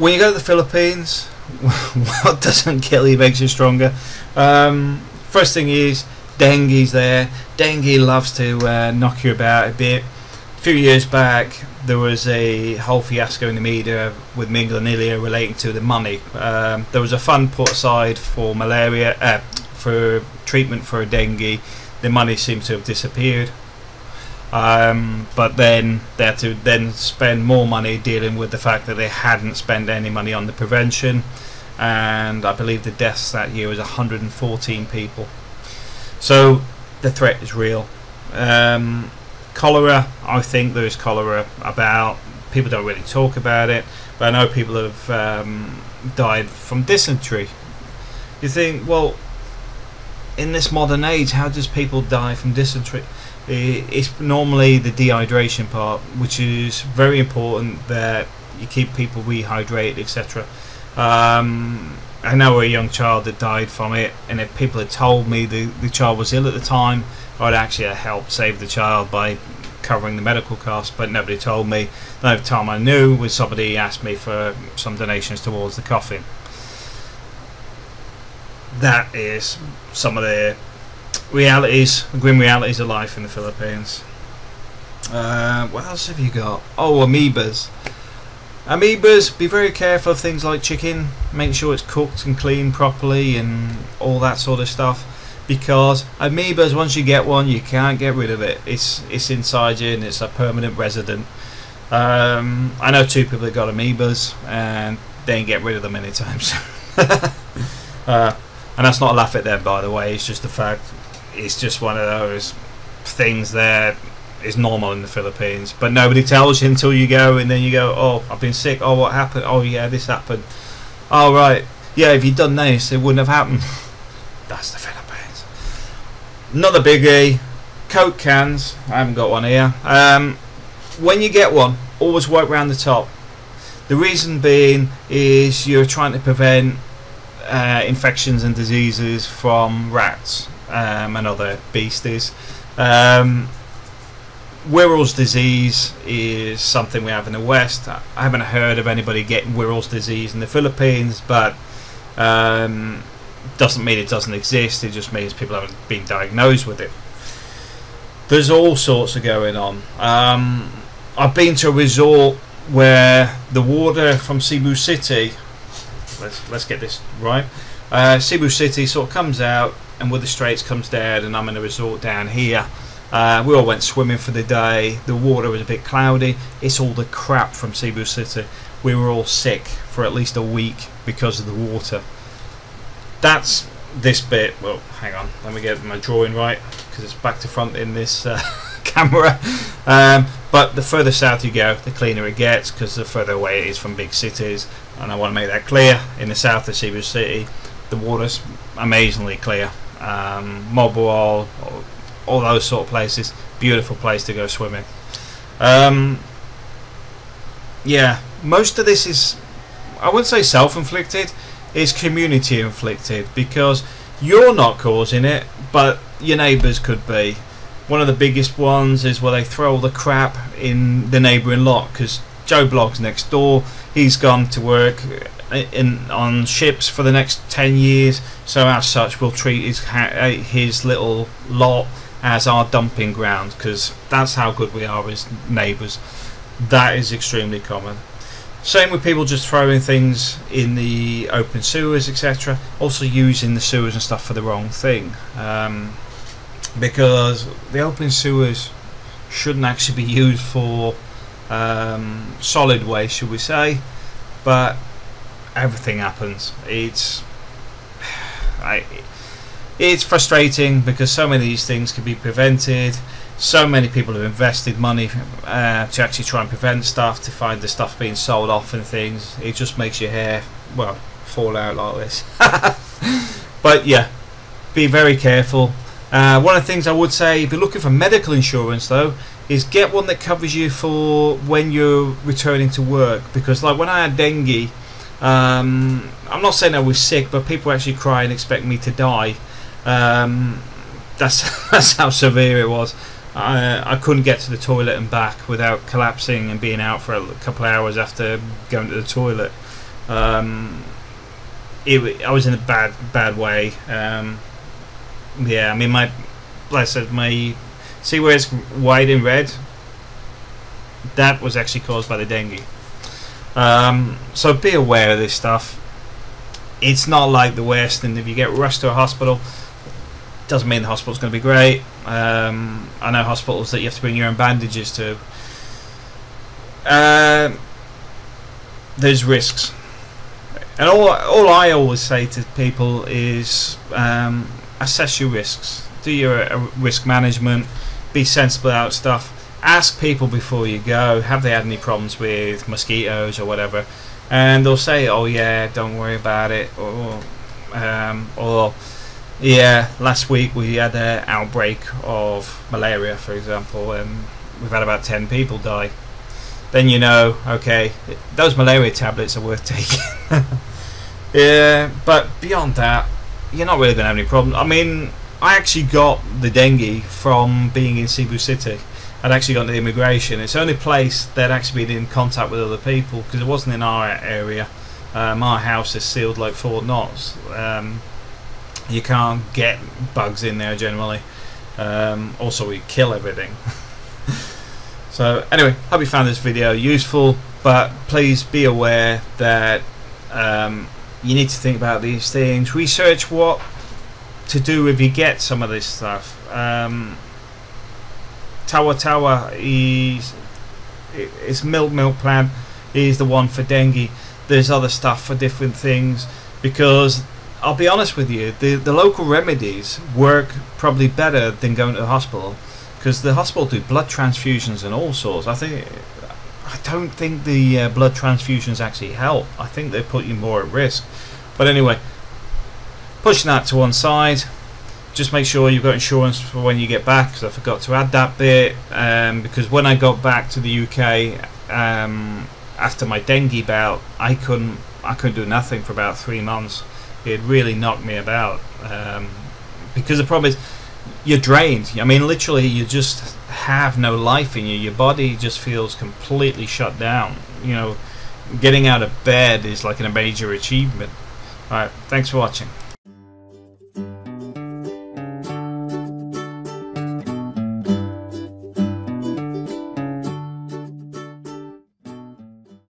when you go to the Philippines, what doesn't kill you makes you stronger. Um, first thing is dengue's there. Dengue loves to uh, knock you about a bit. A few years back, there was a whole fiasco in the media with Mingle and Ilya relating to the money. Um, there was a fund put aside for malaria, uh, for treatment for dengue. The money seems to have disappeared. Um, but then they had to then spend more money dealing with the fact that they hadn't spent any money on the prevention, and I believe the deaths that year was 114 people. So the threat is real. Um, cholera, I think there is cholera about. People don't really talk about it, but I know people have um, died from dysentery. You think, well, in this modern age, how does people die from dysentery? It's normally the dehydration part, which is very important that you keep people rehydrated, etc. Um, I know a young child that died from it, and if people had told me the, the child was ill at the time, I'd actually have helped save the child by covering the medical costs, but nobody told me. The only time I knew was somebody asked me for some donations towards the coffin. That is some of the realities, grim realities of life in the Philippines. Uh, what else have you got? Oh, amoebas. Amoebas, be very careful of things like chicken. Make sure it's cooked and cleaned properly and all that sort of stuff. Because amoebas, once you get one, you can't get rid of it. It's it's inside you and it's a permanent resident. Um, I know two people that got amoebas and they didn't get rid of them anytime soon. uh, and that's not a laugh at them, by the way. It's just the fact it's just one of those things that is normal in the Philippines. But nobody tells you until you go, and then you go, "Oh, I've been sick. Oh, what happened? Oh, yeah, this happened. Oh, right. Yeah, if you'd done this, it wouldn't have happened." That's the Philippines. Another biggie: Coke cans. I haven't got one here. Um, when you get one, always work around the top. The reason being is you're trying to prevent uh, infections and diseases from rats um, and other beasties. Um, Weil's disease is something we have in the West. I haven't heard of anybody getting Weil's disease in the Philippines, but um, doesn't mean it doesn't exist. It just means people haven't been diagnosed with it. There's all sorts of going on. Um, I've been to a resort where the water from Cebu City. Let's let's get this right. Uh, Cebu City sort of comes out and with the Straits comes down, and I'm in a resort down here. Uh, we all went swimming for the day. The water was a bit cloudy. It's all the crap from Cebu City. We were all sick for at least a week because of the water. That's this bit. Well, hang on. Let me get my drawing right because it's back to front in this uh, camera. Um, but the further south you go, the cleaner it gets because the further away it is from big cities. And I want to make that clear. In the south of Cebu City, the water's amazingly clear um, Moalboal, all, those sort of places. Beautiful place to go swimming. Um, yeah, most of this is, I wouldn't say self-inflicted, it's community-inflicted because you're not causing it, but your neighbours could be. One of the biggest ones is where they throw all the crap in the neighbouring lot because Joe Bloggs next door, he's gone to work in on ships for the next 10 years. So as such we'll treat his uh, his little lot as our dumping ground because that's how good we are as neighbours. That is extremely common. Same with people just throwing things in the open sewers etc also using the sewers and stuff for the wrong thing. Um, because the open sewers shouldn't actually be used for um, solid waste should we say? But everything happens. It's I, it's frustrating because so many of these things can be prevented. So many people have invested money uh, to actually try and prevent stuff, to find the stuff being sold off and things. It just makes your hair, well, fall out like this. but yeah, be very careful. Uh, one of the things I would say, if you're looking for medical insurance though, is get one that covers you for when you're returning to work. Because like when I had dengue, um, I'm not saying I was sick, but people actually cry and expect me to die. Um, that's that's how severe it was. I I couldn't get to the toilet and back without collapsing and being out for a couple of hours after going to the toilet. Um, it, I was in a bad bad way. Um, yeah, I mean my, like I said, my see where it's white and red. That was actually caused by the dengue. Um, so be aware of this stuff. It's not like the West, and if you get rushed to a hospital, doesn't mean the hospital's going to be great. Um, I know hospitals that you have to bring your own bandages to. Uh, there's risks, and all all I always say to people is um, assess your risks, do your uh, risk management, be sensible about stuff. Ask people before you go, have they had any problems with mosquitoes or whatever, and they'll say, "Oh yeah, don't worry about it," or um, or yeah, last week we had an outbreak of malaria, for example, and we've had about 10 people die. Then you know, okay, those malaria tablets are worth taking. yeah, but beyond that, you're not really going to have any problem. I mean, I actually got the dengue from being in Cebu City. I'd actually gone to immigration. It's the only place that actually been in contact with other people because it wasn't in our area. Um, our house is sealed like Fort Knox. Um, you can't get bugs in there generally. Um, also, we kill everything. so anyway, hope you found this video useful. But please be aware that um, you need to think about these things. Research what to do if you get some of this stuff. Um, Tawa-tawa is it's milk milk plant is the one for dengue. There's other stuff for different things because I'll be honest with you, the, the local remedies work probably better than going to the hospital because the hospital do blood transfusions and all sorts. I think I don't think the uh, blood transfusions actually help. I think they put you more at risk. But anyway, pushing that to one side. Just make sure you've got insurance for when you get back because I forgot to add that bit. Um, because when I got back to the UK um, after my dengue bout, I couldn't I couldn't do nothing for about three months it really knocked me about um, because the problem is you're drained. I mean, literally, you just have no life in you. Your body just feels completely shut down. You know, getting out of bed is like a major achievement. All right, thanks for watching.